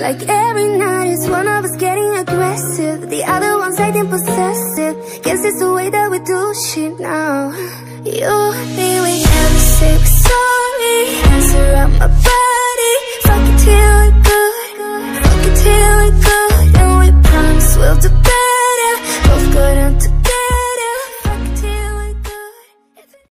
Like every night it's one of us getting aggressive. The other one's acting possessive. Guess it's the way that we do shit now. You,